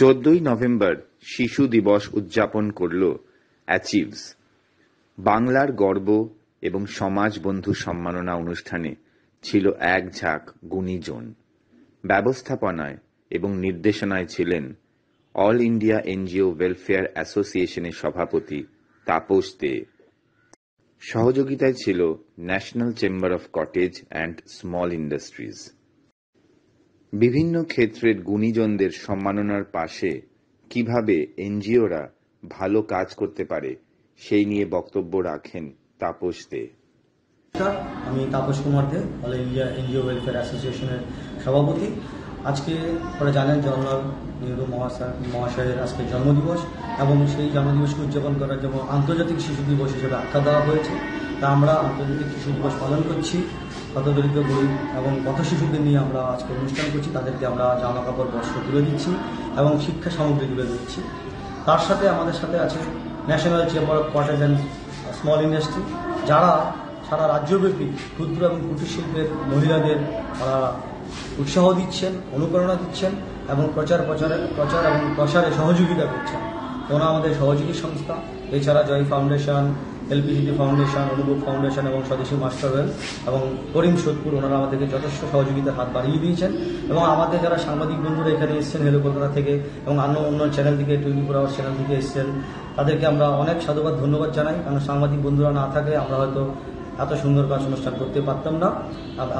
চোদ্দই নভেম্বর শিশু দিবস উদযাপন করল অ্যাচিভস বাংলার গর্ব এবং সমাজ বন্ধু সম্মাননা অনুষ্ঠানে ছিল এক ঝাঁক গুণীজন। ব্যবস্থাপনায় এবং নির্দেশনায় ছিলেন অল ইন্ডিয়া এনজিও ওয়েলফেয়ার অ্যাসোসিয়েশনের সভাপতি তাপস দে। সহযোগিতায় ছিল National Chamber of Cottage and Small Industries বিভিন্ন ক্ষেত্রের গুণীজনদের সম্মাননার পাশে কীভাবে এনজিওরা ভালো কাজ করতে পারে, সেই নিয়ে বক্তব্য রাখেন তাপস দে। আমি Tapas Kumar De, all India NGO welfare অ্যাসোসিয়েশনের সভাপতি। আজকে আপনারা জানেন জওয়াহরলাল নেহরু মহাশয়, মহাশয়ের আজকে জন্মদিবস এবং সেই জন্মদিবসকে উদযাপন করার জন্য আন্তর্জাতিক শিশু দিবস হিসেবে আখ্যা দেওয়া হয়েছে। তা আমরা আন্তর্জাতিক শিশু দিবস পালন করছি। হতদরিদ্র গরিব এবং পথ শিশুদের নিয়ে আমরা আজকে অনুষ্ঠান করছি। তাদেরকে আমরা জামা কাপড় বস্ত্র তুলে দিচ্ছি এবং শিক্ষা সামগ্রী তুলে দিচ্ছি। তার সাথে আমাদের সাথে আছে National Chamber of Cottage and Small Industry যারা সারা রাজ্যব্যাপী ক্ষুদ্র এবং কুটির শিল্পের মহিলাদের তারা উৎসাহ দিচ্ছেন, অনুপ্রেরণা দিচ্ছেন এবং প্রচার প্রচারে, প্রচার এবং প্রসারে সহযোগিতা করছেন। ওরা আমাদের সহযোগী সংস্থা, এছাড়া Joy foundation LPGT foundation, Anubhav foundation এবং স্বদেশী মাস্টার ওয়েল এবং করিম সোদপুর, ওনারা আমাদেরকে যথেষ্ট সহযোগিতার হাত বাড়িয়ে দিয়েছেন। এবং আমাদের যারা সাংবাদিক বন্ধুরা এখানে এসেছেন হেলো কলকাতা থেকে এবং অন্য অন্য চ্যানেল থেকে টোয়েন্টি ফোর আওয়ার চ্যানেল থেকে এসেছেন, তাদেরকে আমরা অনেক সাধুবাদ, ধন্যবাদ জানাই। কারণ সাংবাদিক বন্ধুরা না থাকলে আমরা হয়তো এত সুন্দর কাজ অনুষ্ঠান করতে পারতাম না।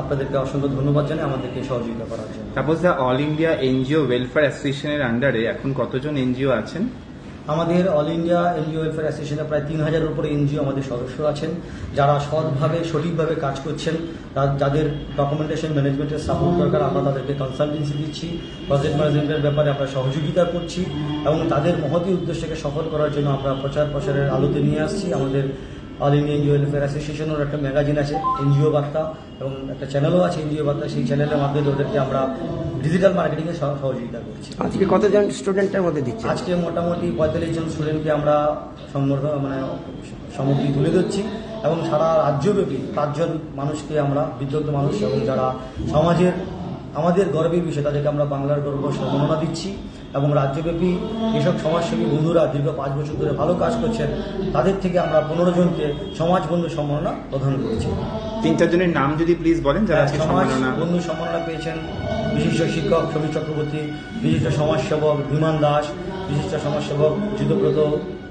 আপনাদেরকে অসংখ্য ধন্যবাদ জানাই আমাদেরকে সহযোগিতা করার জন্য। The all India NGO welfare অ্যাসোসিয়েশনের আন্ডারে এখন কতজন এনজিও আছেন? আমাদের অল ইন্ডিয়া এনজিও ওয়েলফেয়ার অ্যাসোসিয়েশনে প্রায় তিন হাজারের উপরে এনজিও আমাদের সদস্য আছেন, যারা সৎভাবে, সঠিকভাবে কাজ করছেন যাদের ডকুমেন্টেশন ম্যানেজমেন্টের সাপোর্ট দরকার, আমরা তাদেরকে কনসালটেন্সি দিচ্ছি প্রজেক্ট ম্যানেজমেন্টের ব্যাপারে আমরা সহযোগিতা করছি, এবং তাদের মহতি উদ্দেশ্যকে সফল করার জন্য আমরা প্রচার প্রসারের আলোতে নিয়ে আসছি। আমাদের অল ইন্ডিয়া এনজিও ওয়েলফেয়ার অ্যাসোসিয়েশনের একটা ম্যাগাজিন আছে এনজিও বার্তা এবং একটা চ্যানেলও আছে এনজিও বার্তা সেই চ্যানেলের মাধ্যমে ওদেরকে আমরা ডিজিটাল মার্কেটিংয়ে সহ- সহযোগিতা করছি। আজকে কতজন স্টুডেন্টের মধ্যে দিচ্ছে? আজকে মোটামুটি পঁয়তাল্লিশ জন স্টুডেন্টকে আমরা সম্বর্ধ মানে সামগ্রী তুলে দিচ্ছি এবং সারা রাজ্যব্যাপী পাঁচজন মানুষকে আমরা বিদ্যুৎ মানুষ এবং যারা সমাজের আমাদের গর্বের বিষয় তাদেরকে আমরা বাংলার গর্ব সম্মাননা দিচ্ছি। এবং রাজ্যব্যাপী যেসব সমাজসেবী বন্ধুরা দীর্ঘ পাঁচ বছর ধরে ভালো কাজ করছেন তাদের থেকে আমরা পনেরো জনকে সমাজ বন্ধু সম্মাননা প্রদান করেছি। তিন চারজনের নাম যদি প্লিজ বলেন যারা আজকে সমাজ সম্মাননা বন্ধু সম্মাননা পেয়েছেন বিশিষ্ট শিক্ষক সমীর চক্রবর্তী বিশিষ্ট সমাজসেবক বিমান দাস বিশিষ্ট সমাজসেবক যুদ্ধব্রত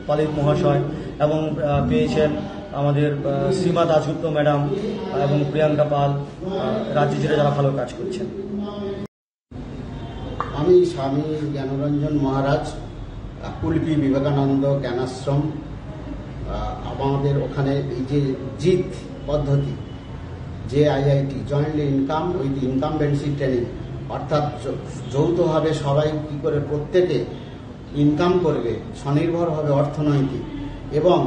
পালিত মহাশয় এবং পেয়েছেন আমাদের শ্রীমা দাসগুপ্ত ম্যাডাম এবং প্রিয়াঙ্কা পাল রাজ্য জুড়ে যারা ভালো কাজ করছেন। আমি স্বামী জ্ঞানরঞ্জন মহারাজ কুলপি বিবেকানন্দ জ্ঞানাশ্রম আমাদের ওখানে এই যে জিত পদ্ধতি যে IIT jointly income with incumbency training অর্থাৎ যৌথভাবে সবাই কি করে প্রত্যেকে ইনকাম করবে স্বনির্ভর হবে অর্থনৈতিক এবং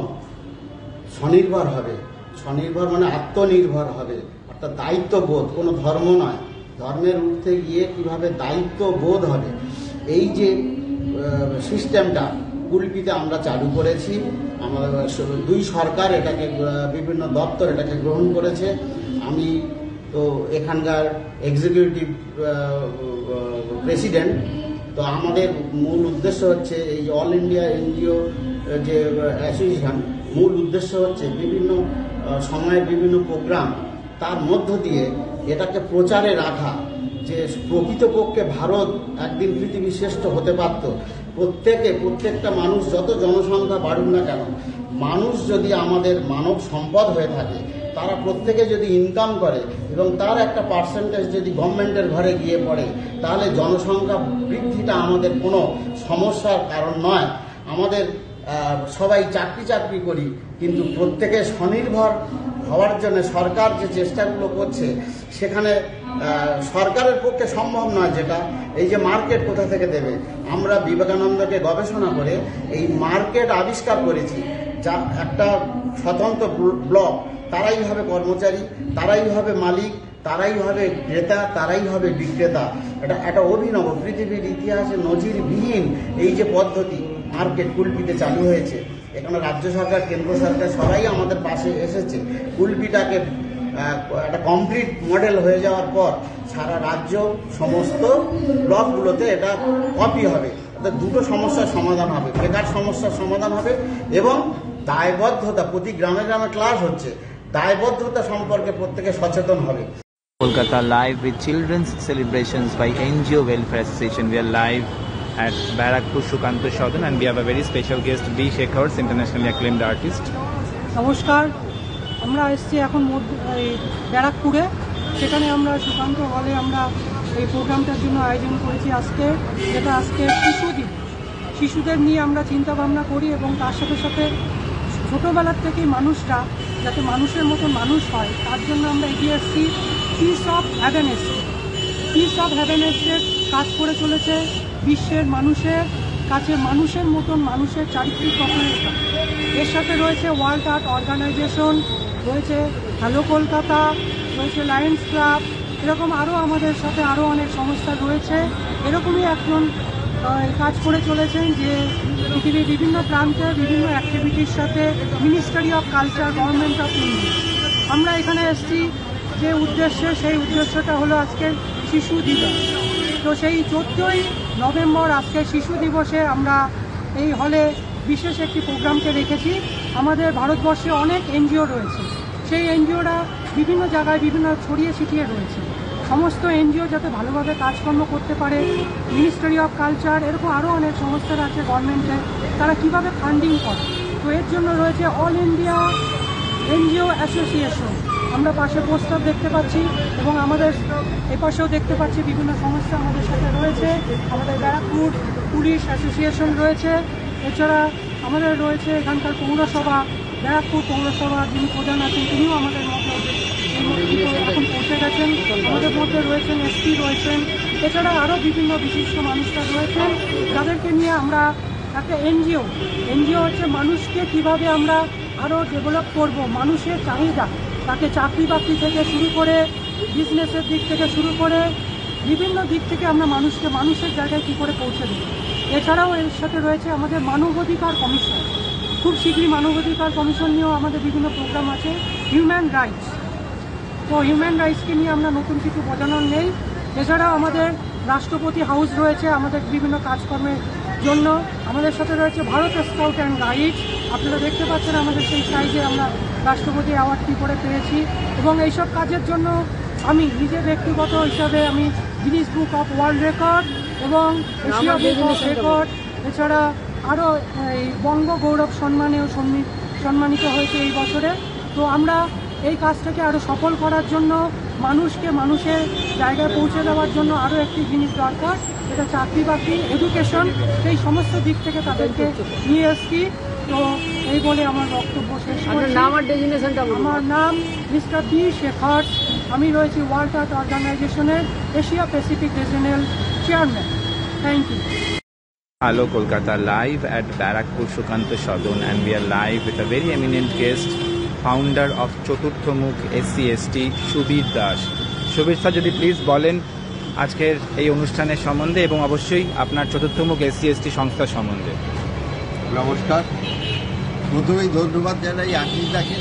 স্বনির্ভর হবে। স্বনির্ভর মানে আত্মনির্ভর হবে, অর্থাৎ দায়িত্ববোধ, কোনো ধর্ম নয়। ধর্মের ঊর্ধ্বে গিয়ে কীভাবে দায়িত্ববোধ হবে এই যে সিস্টেমটা কুলপিতে আমরা চালু করেছি। আমাদের দুই সরকার এটাকে বিভিন্ন দপ্তর এটাকে গ্রহণ করেছে। আমি তো এখানকার এক্সিকিউটিভ প্রেসিডেন্ট তো আমাদের মূল উদ্দেশ্য হচ্ছে এই অল ইন্ডিয়া এনজিও যে অ্যাসোসিয়েশন মূল উদ্দেশ্য হচ্ছে বিভিন্ন আহ, সময়ের বিভিন্ন প্রোগ্রাম তার মধ্য দিয়ে এটাকে প্রচারে রাখা যে প্রকৃতপক্ষে ভারত একদিন পৃথিবীর শ্রেষ্ঠ হতে পারত, প্রত্যেকে, প্রত্যেকটা মানুষ যত জনসংখ্যা বাড়ুক না কেন, মানুষ যদি আমাদের মানব সম্পদ হয়ে থাকে, তারা প্রত্যেকে যদি ইনকাম করে এবং তার একটা পার্সেন্টেজ যদি গভর্নমেন্টের ঘরে গিয়ে পড়ে, তাহলে জনসংখ্যা বৃদ্ধিটা আমাদের কোনো সমস্যার কারণ নয়। আমাদের সবাই চাকরি চাকরি করি, কিন্তু প্রত্যেকে স্বনির্ভর হওয়ার জন্য সরকার যে চেষ্টাগুলো করছে, সেখানে সরকারের পক্ষে সম্ভব নয় যেটা, এই যে মার্কেট কোথা থেকে দেবে? আমরা বিবেকানন্দকে গবেষণা করে এই মার্কেট আবিষ্কার করেছি, যা একটা স্বতন্ত্র ব্ল- ব্লক, তারাই হবে কর্মচারী, তারাই হবে মালিক, তারাই হবে ক্রেতা, তারাই হবে বিক্রেতা। এটা একটা অভিনব, পৃথিবীর ইতিহাসে নজিরবিহীন এই যে পদ্ধতি মার্কেট কুলপিতে চালু হয়েছে। এখানে রাজ্য সরকার, কেন্দ্র সরকার সবাই আমাদের পাশে এসেছে। কুলপিটাকে একটা কমপ্লিট মডেল হয়ে যাওয়ার পর সারা রাজ্য সমস্ত ব্লকগুলোতে এটা কপি হবে। তার দুটো সমস্যার সমাধান হবে। বেকার সমস্যার সমাধান হবে এবং দায়বদ্ধতা, প্রতি গ্রামে গ্রামে ক্লাস হচ্ছে। দায়বদ্ধতা সম্পর্কে প্রত্যেকে সচেতন হবে। Kolkata live with children's celebrations by NGO Welfare Association. We are live at Barakpur Shukanto Shodhan and we have a very special guest, B. Shekhars, internationally acclaimed artist. নমস্কার। আমরা এসেছি এখন এই ব্যারাকপুরে। সেখানে আমরা সুকান্ত হলে আমরা এই প্রোগ্রামটার জন্য আয়োজন করেছি আজকে যেটা আজকে শিশু শিশুদের নিয়ে আমরা চিন্তা ভাবনা করি এবং তার সাথে সাথে ছোটোবেলার থেকেই মানুষরা যাতে মানুষের মতো মানুষ হয় তার জন্য আমরা এগিয়ে এসেছি peace of heavenness peace of হ্যাভেনেসের কাজ করে চলেছে। বিশ্বের মানুষের কাছে মানুষের মতন মানুষের চারিত্রিক গঠনের এর সাথে রয়েছে ওয়ার্ল্ড আর্ট অর্গানাইজেশন, রয়েছে হ্যালো কলকাতা, রয়েছে লায়ন্স ক্লাব, এরকম আরও আমাদের সাথে আরও অনেক সংস্থা রয়েছে। এরকমই একজন কাজ করে চলেছেন যে পৃথিবীর বিভিন্ন প্রান্তে বিভিন্ন অ্যাক্টিভিটির সাথে Ministry of Culture Government of India আমরা এখানে এসেছি, যে উদ্দেশ্যে, সেই উদ্দেশ্যটা হলো আজকে শিশু দিবস। তো সেই চোদ্দোই নভেম্বর আজকে শিশু দিবসে আমরা এই হলে বিশেষ একটি প্রোগ্রামকে রেখেছি। আমাদের ভারতবর্ষে অনেক এনজিও রয়েছে। সেই এনজিওরা বিভিন্ন জায়গায় বিভিন্ন ছড়িয়ে ছিটিয়ে রয়েছে। সমস্ত এনজিও যাতে ভালোভাবে কাজকর্ম করতে পারে মিনিস্ট্রি অফ কালচার এরকম আরও অনেক সংস্থার আছে গভর্নমেন্টের তারা কীভাবে ফান্ডিং করে। তো এর জন্য রয়েছে অল ইন্ডিয়া এনজিও অ্যাসোসিয়েশন আমরা পাশে পোস্টার দেখতে পাচ্ছি এবং আমাদের এপাশেও দেখতে পাচ্ছি বিভিন্ন সংস্থা আমাদের সাথে রয়েছে। আমাদের ব্যারাকপুর পুলিশ অ্যাসোসিয়েশন রয়েছে। এছাড়া আমাদের রয়েছে এখানকার পৌরসভা, ব্যারাকপুর পৌরসভা, যিনি প্রধান আছেন, তিনিও আমাদের মধ্যে এখন পৌঁছে গেছেন। আমাদের মধ্যে রয়েছেন এসপি রয়েছেন। এছাড়া আরও বিভিন্ন বিশিষ্ট মানুষরা রয়েছেন। যাদেরকে নিয়ে আমরা একটা এনজিও এনজিও হচ্ছে মানুষকে কীভাবে আমরা আরও ডেভেলপ করব, মানুষের চাহিদা। তাকে চাকরি বাকরি থেকে শুরু করে বিজনেসের দিক থেকে শুরু করে বিভিন্ন দিক থেকে আমরা মানুষকে মানুষের জায়গায় কী করে পৌঁছে দেব। এছাড়াও এর সাথে রয়েছে আমাদের মানবাধিকার কমিশন। খুব শীঘ্রই মানবাধিকার কমিশন নিয়েও আমাদের বিভিন্ন প্রোগ্রাম আছে হিউম্যান রাইটস তো হিউম্যান রাইটসকে নিয়ে আমরা নতুন কিছু বোঝানোর নেই। এছাড়াও আমাদের রাষ্ট্রপতি হাউস রয়েছে আমাদের বিভিন্ন কাজকর্মের জন্য। আমাদের সাথে রয়েছে ভারত স্কাউট অ্যান্ড গাইড আপনারা দেখতে পাচ্ছেন আমাদের সেই সাইজে আমরা রাষ্ট্রপতি অ্যাওয়ার্ডটি করে পেয়েছি এবং এইসব কাজের জন্য আমি নিজে ব্যক্তিগত হিসাবে আমি Guinness Book of World Record এবং এশিয়া রেকর্ড এছাড়া আরও এই বঙ্গ গৌরব সম্মানেও সম্মি- সম্মানিত হয়েছে এই বছরে। তো আমরা এই কাজটাকে আরও সফল করার জন্য, মানুষকে মানুষের জায়গায় পৌঁছে দেওয়ার জন্য আরও একটি জিনিস দরকার, যেটা চাকরি বাকরি এডুকেশন এই সমস্ত দিক থেকে তাদেরকে নিয়ে এসছি। তো এই বলে আমার বক্তব্য শেষ করছি। আমার নাম মিস্টার বি শেখার্স। আমি রয়েছি ওয়ার্ল্ড আর্ট অর্গানাইজেশনের Asia Pacific regional chairman. Thank you Hello Kolkata live at Barakpur Shukanto Shodhan and we are live with a very eminent guest, founder of চতুর্থমুখ SC ST Subir Das Subir sir যদি please বলেন আজকের এই অনুষ্ঠানের সম্বন্ধে এবং অবশ্যই আপনার চতুর্থমুখ SC ST সংস্থা সম্বন্ধে। নমস্কার। প্রথমেই ধন্যবাদ জানাই আশিস দাকে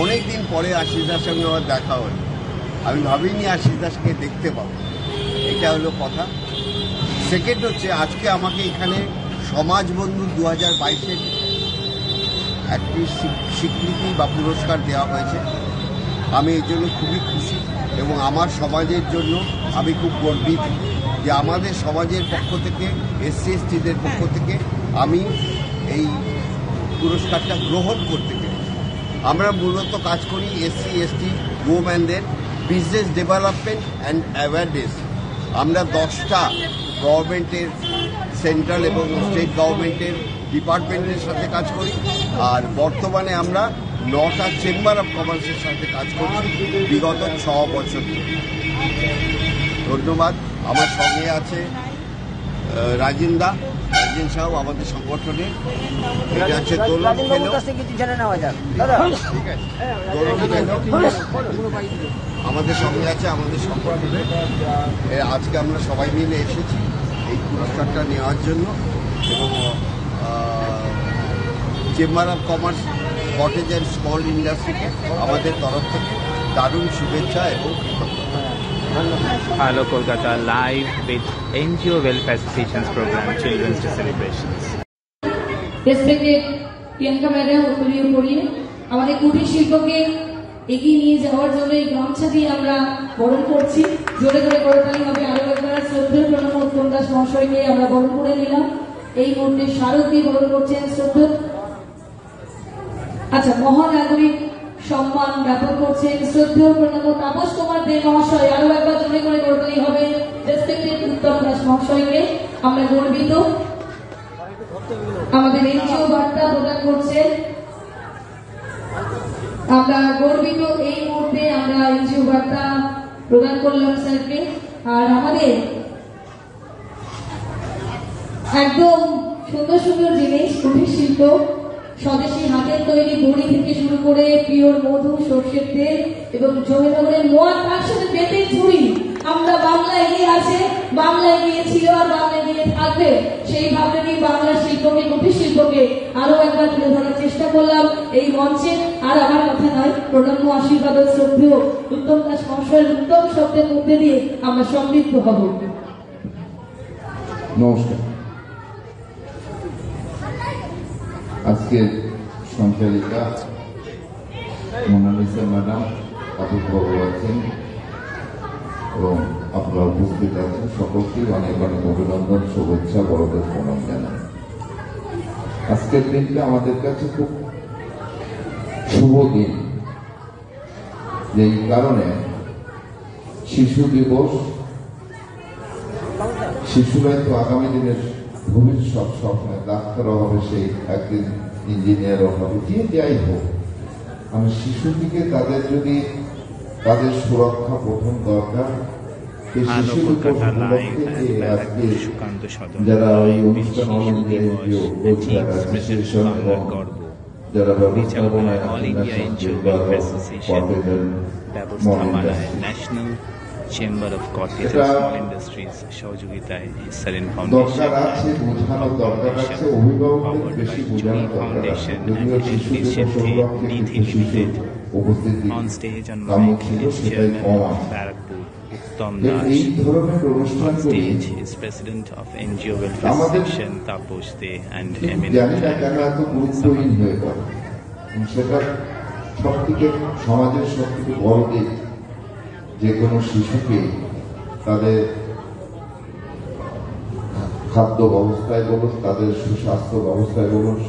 অনেকদিন পরে আশিস দার সঙ্গে আমার দেখা হলো। আমি ভাবিনি আশিস দাসকে দেখতে পাবো। এটা হলো কথা। সেকেন্ড হচ্ছে, আজকে আমাকে এখানে সমাজ বন্ধু দু হাজার বাইশের একটি স্বীকৃতি বা পুরস্কার দেওয়া হয়েছে। আমি এই জন্য খুবই খুশি এবং আমার সমাজের জন্য আমি খুব গর্বিত যে আমাদের সমাজের পক্ষ থেকে, এসসি, এসটিদের পক্ষ থেকে আমি এই পুরস্কারটা গ্রহণ করতে পেরেছি। আমরা মূলত কাজ করি এসসি, এসটি ওম্যানদের বিজনেস ডেভেলপমেন্ট অ্যান্ড অ্যাওয়ারনেস আমরা দশটা গভর্নমেন্টের সেন্ট্রাল এবং স্টেট গভর্নমেন্টের ডিপার্টমেন্টের সাথে কাজ করি। আর বর্তমানে আমরা নটা চেম্বার অফ কমার্সের সাথে কাজ করছি বিগত ছ বছর। ধন্যবাদ। আমার সঙ্গে আছে রাজেন দা রাজেন সাহু আমাদের সংগঠনে এটা হচ্ছে দোলন দোলন আমাদের সঙ্গে আছে আমাদের সংগঠনে। আজকে আমরা সবাই মিলে এসেছি এই পুরস্কারটা নেওয়ার জন্য। এবং Chamber of Commerce Cottage and Small ইন্ডাস্ট্রিকে আমাদের তরফ থেকে দারুণ শুভেচ্ছা এবং কৃতজ্ঞতা। Hello, Kolkata, live with NGO Welfare Association's program, Children's Day Celebrations. Respected Priyanka madam উত্তরীয় পড়িয়ে আমাদের কুটির শিল্পকে এগিয়ে নিয়ে যাওয়ার জন্য এই গামছা দিয়ে আমরা বরণ করছি। জোরে জোরে করতালি হবে। আরও একবার শ্রদ্ধেয় প্রণব উত্তম দাস মহাশয়কে আমরা বরণ করে নিলাম। এই মুহূর্তে স্মারক দিয়ে বরণ করছেন শ্রদ্ধেয়। আচ্ছা মহানাগরিক সম্মান জ্ঞাপন করছেন, শ্রদ্ধেয় প্রণব তাপস কুমার দে মহাশয়। আরও একবার জোরে করে করতেই হবে রেসপেক্টেড উত্তম দাস মহাশয়কে আমরা গর্বিত। আমাদের এনজিও বার্তা প্রদান করছেন আমরা গর্বিত এই মুহূর্তে আমরা এনজিও বার্তা প্রদান করলাম স্যারকে। আর আমাদের একদম সুন্দর সুন্দর জিনিস, কুটির শিল্প স্বদেশী হাতের তৈরি বড়ি থেকে শুরু করে পিওর মধু, সর্ষের তেল এবং জমিনগরের মোয়া তার সাথে বেতের ঝুড়ি। আমরা বাংলা এগিয়ে আছে বাংলা এগিয়ে ছিল আর বাংলা এগিয়ে থাকবে। সেই ভাবনা নিয়ে বাংলা শিল্পকে, কুটির শিল্পকে আরও একবার তুলে ধরার চেষ্টা করলাম এই মঞ্চে। আর আমার কথা নয়, প্রণম্য আশীর্বাদ শ্রদ্ধেয় উত্তম দাস মহাশয়ের উত্তম শব্দের মধ্যে দিয়ে আমরা সমৃদ্ধ হব। নমস্কার। আজকের সঞ্চালিকা মোনালিসা ম্যাডাম আবির্বাবু আছেন এবং আপনারা উপস্থিত আছেন। সকলকেই অনেক অনেক অভিনন্দন, শুভেচ্ছা, বড়দের প্রণাম জানাই। আজকের দিনটা আমাদের কাছে খুব শুভ দিন। যেই কারণে শিশু দিবস, শিশুরাই তো আগামী দিনের ভবিষ্যৎ স্বপ্নে ডাক্তারও হবে সেই একদিন ইঞ্জিনিয়ারও হবে যে যাই হোক। আমি শিশুটিকে তাদের যদি তাদের সুরক্ষা প্রথম দরকার সেই Hello শিশুর উপর Kolkata live উপলক্ষে যে and আজকে Barak Sukanto Shodon. যারা ওই অনুষ্ঠান যারা ব্যবস্থাপনায় National Chamber of Corporate Small Industries সহযোগিতায় সারেন দরকার আছে বোঝানো দরকার আছে অভিভাবকদের বেশি বোঝানো দরকার আছে। যদিও শিশু দিবস উপলক্ষে নিধি কিছু শিশু লিমিটেড উপস্থিত On stage on কাম্য mic ছিল is সেটাই chairman কম of আছে Barakpur, Uttam যে এই Das. ধরনের On অনুষ্ঠানগুলি stage is President of NGO Welfare আমাদের Section Taposh De and ঠিক eminent জানি না কেন এত গুরুত্বহীন হয়ে পড়ে। এবং সেটা সব সমাজের সব থেকে বড় দিক। যে কোনো শিশুকে তাদের খাদ্য ব্যবস্থায় বলুন, তাদের সুস্বাস্থ্য ব্যবস্থায় বলুন,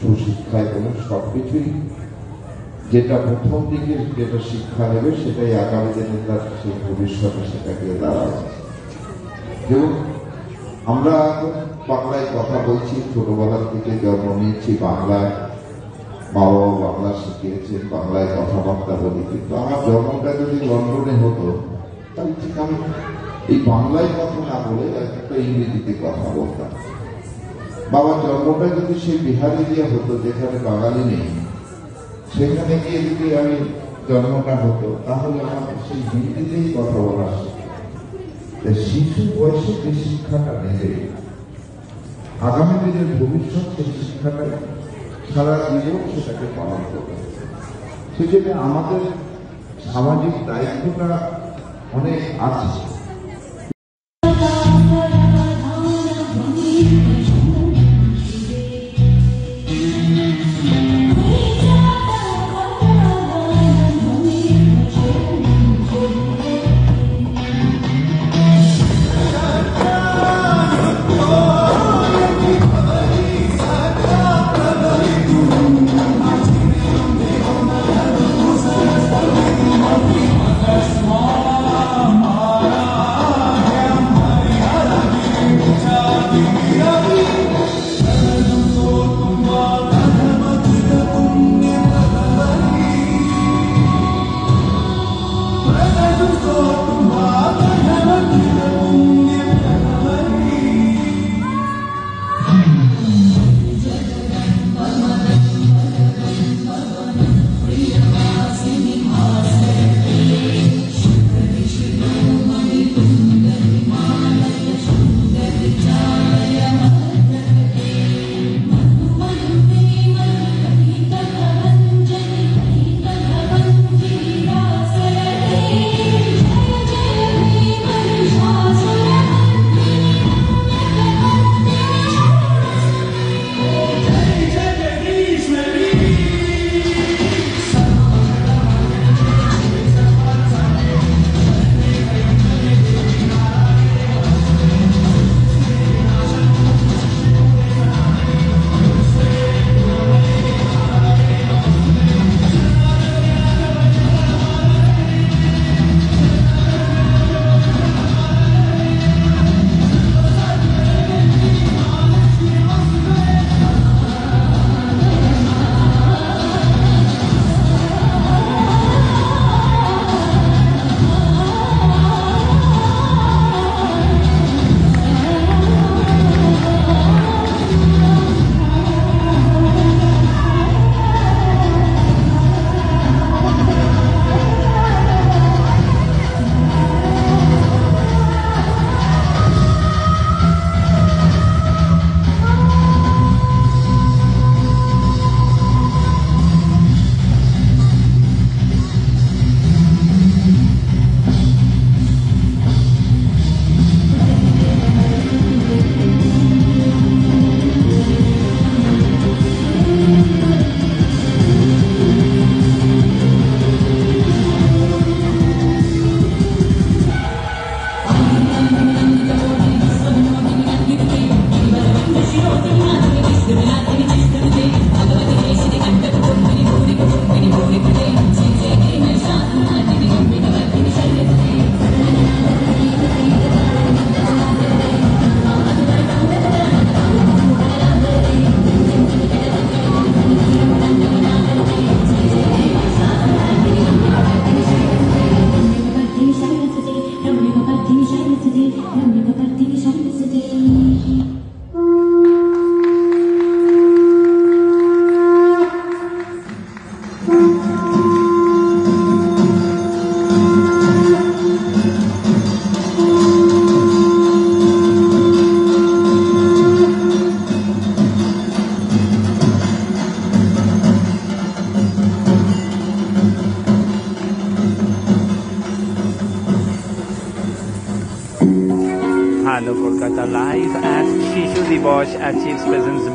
সুশিক্ষায় বলুন, সবকিছুই যেটা প্রথম দিকে যেটা শিক্ষা নেবে, সেটাই আগামী দিনে তার সেই ভবিষ্যতে সেটাকে দাঁড়াবে। এবং আমরা বাংলায় কথা বলছি, ছোটবেলার থেকে জন্ম নিয়েছি বাংলায়। মা বাবা বাংলা শিখিয়েছেন বাংলায় কথাবার্তা বলি। কিন্তু আমার জন্মটা যদি লন্ডনে হতো, তাহলে ঠিক আমি এই বাংলায় কথা না বলে একটা ইংরেজিতে কথা বলতাম। বাবার জন্মটা যদি সেই বিহারে গিয়ে হতো, যেখানে বাঙালি নেই, সেখানে গিয়ে যদি আমি জন্মটা হতো, তাহলে আমার সেই হিন্দিতেই কথা বলা শিশু বয়সে যে শিক্ষাটা নেবে আগামী দিনের ভবিষ্যৎ সেই শিক্ষাটা সারা জীবন সেটাকে পালন করবে। সেজন্য আমাদের সামাজিক দায়িত্বটা অনেক আছে।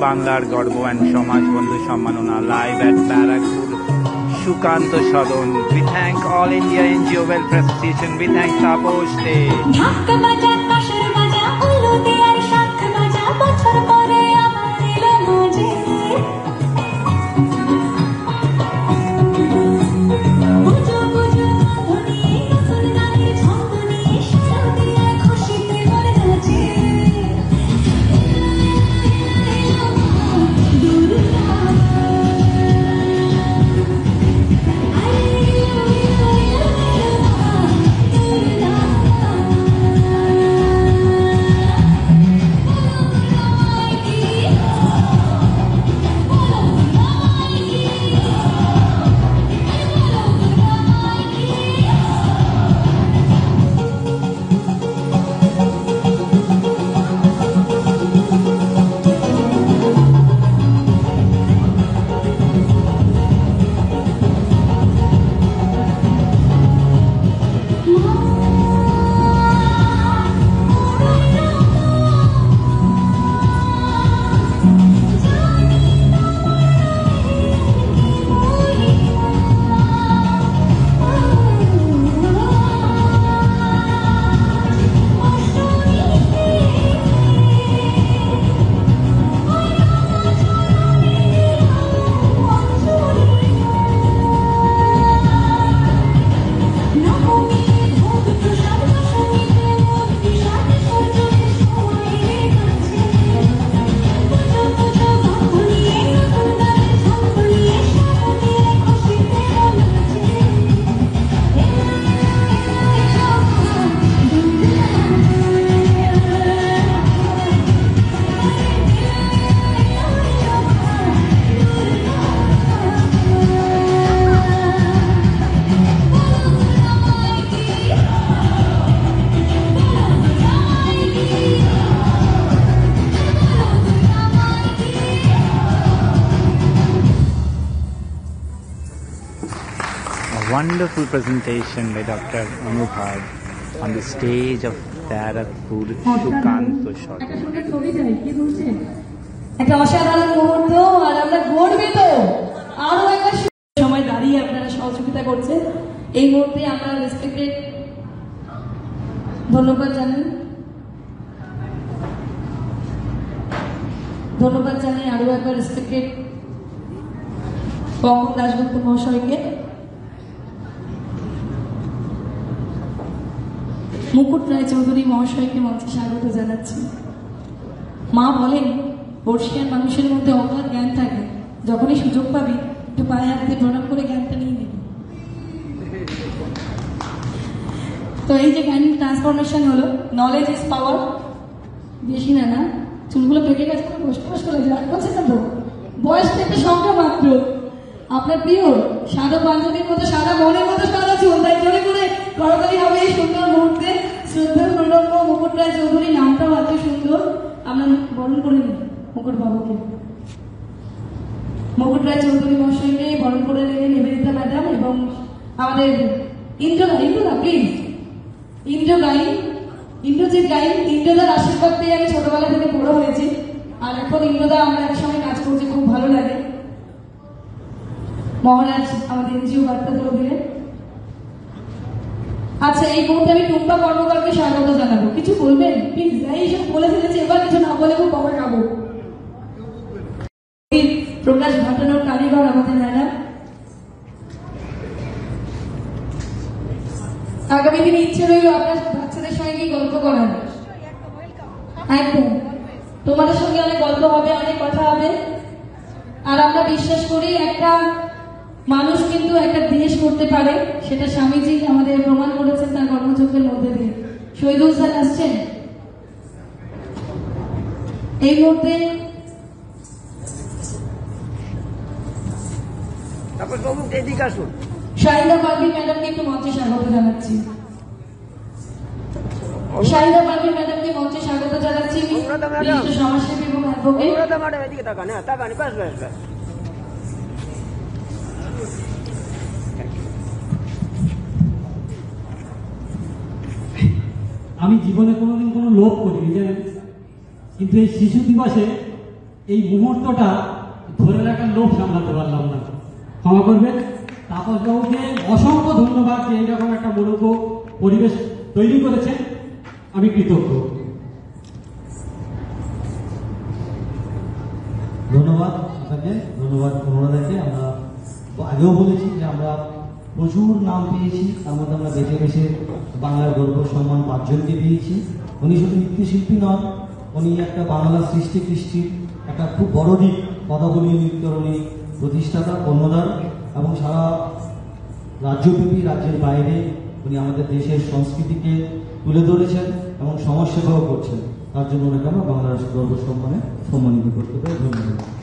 বাংলার গর্ব অ্যান্ড সমাজ বন্ধু সম্মাননা live at Barrackpore Sukanta Sadan. We thank all India NGO welfare association we thank Tapas De wonderful presentation by Dr. Anubhav on the stage of কি বলছেন? একটা অসাধারণ মুহূর্ত, আর আমরা গর্বিত। আরও একটা সময় দাঁড়িয়ে আপনারা সহযোগিতা করছেন। এই মুহূর্তে আমরা রেসপেক্টেড ধন্যবাদ জানাই। ধন্যবাদ জানাই আরও একবার রেসপেক্টেড পঙ্কজ দাসগুপ্ত মহাশয়কে। মুকুট রায় চৌধুরী মহাশয়কে মঞ্চে স্বাগত জানাচ্ছি। মা বলেন বর্ষিয়ান মানুষের মধ্যে অগাধ জ্ঞান থাকে। যখনই সুযোগ পাবি, একটু পায়ে হাতে প্রণাম করে জ্ঞানটা নিয়ে নিবি। তো এই যে জ্ঞান ট্রান্সফরমেশন হলো নলেজ ইজ পাওয়ার বেশি না না। চুলগুলো পেকে গেছে কষ্ট কষ্ট লাগছে রাগ করছে না তো। বয়স একটা সংখ্যা মাত্র। আপনার প্রিয়, সাদা পাঞ্জাবির মতো সাদা মনের মতো সাদা চুল, তাই জোরে করে করতালি হবে এই সুন্দর মুহূর্তে। শ্রদ্ধা প্রণম্য মুকুট রায় চৌধুরী, নামটাও এত সুন্দর, আমরা বরণ করে নিই মুকুট বাবুকে মুকুট রায় চৌধুরী মহাশয়কে বরণ করে নেবেন নিবেদিতা ম্যাডাম এবং আমাদের ইন্দ্রদা ইন্দ্রদা প্লিজ ইন্দ্র গাই ইন্দ্রজিৎ গাই ইন্দ্রদার আশীর্বাদ পেয়ে আমি ছোটবেলা থেকে বড় হয়েছি। আর এখন ইন্দ্রদা আমরা একসঙ্গে কাজ করছি, খুব ভালো লাগে। মহারাজ আমাদের এনজিও বার্তা করে দিলেন। আচ্ছা এই মুহূর্তে আমি টুম্পা কর্মকারকে স্বাগত জানাব। কিছু বলবেন? প্লিজ এইসব বলে ফেলেছি, এবার কিছু না বলে খুব বকা খাব। প্রকাশ ঘটানোর কারিগর আমাদের ম্যাডাম। আগামী দিনে ইচ্ছে রইল আপনার বাচ্চাদের সঙ্গে গল্প করার। একদম। তোমাদের সঙ্গে অনেক গল্প হবে, অনেক কথা হবে। আর আমরা বিশ্বাস করি একটা মানুষ কিন্তু একটা দেশ করতে পারে সেটা স্বামীজি আমাদের প্রমাণ করেছেন তার কর্মযজ্ঞের মধ্যে দিয়ে। শহীদুল স্যার আসছেন? এই মুহূর্তে শাহিদা পারভিন ম্যাডামকে একটু মঞ্চে স্বাগত জানাচ্ছি। শাহিদা পারভিন ম্যাডামকে মঞ্চে স্বাগত জানাচ্ছি। বিশিষ্ট সমাজসেবী এবং অ্যাডভোকেট ম্যাডাম এদিকে তাকান হ্যাঁ তাকান আমি জীবনে কোনোদিন কোনো লোভ করিনি, জানেন? কিন্তু এই শিশু দিবসে এই মুহূর্তটা ধরে রাখার লোভ সামলাতে পারলাম না। ক্ষমা করবেন। তাপস বাবুকে অসংখ্য ধন্যবাদ যে এইরকম একটা মনোজ্ঞ পরিবেশ তৈরি করেছেন। আমি কৃতজ্ঞ। ধন্যবাদ আপনাকে। ধন্যবাদ আমরা আগেও বলেছি যে আমরা প্রচুর নাম পেয়েছি। তার মধ্যে আমরা বেছে বেছে বাংলার গর্ব সম্মান পাঁচজনকে দিয়েছি উনি শুধু নৃত্যশিল্পী নন, উনি একটা বাংলা সৃষ্টি কৃষ্টির একটা খুব বড় দিক, পদাবলী নৃত্যর উনি প্রতিষ্ঠাতা, কর্ণধার এবং সারা রাজ্যব্যাপী, রাজ্যের বাইরে উনি আমাদের দেশের সংস্কৃতিকে তুলে ধরেছেন এবং সমাজসেবাও করছেন। তার জন্য ওনাকে আমরা বাংলার গর্ব সম্মানে সম্মানিত করতে পারি। ধন্যবাদ।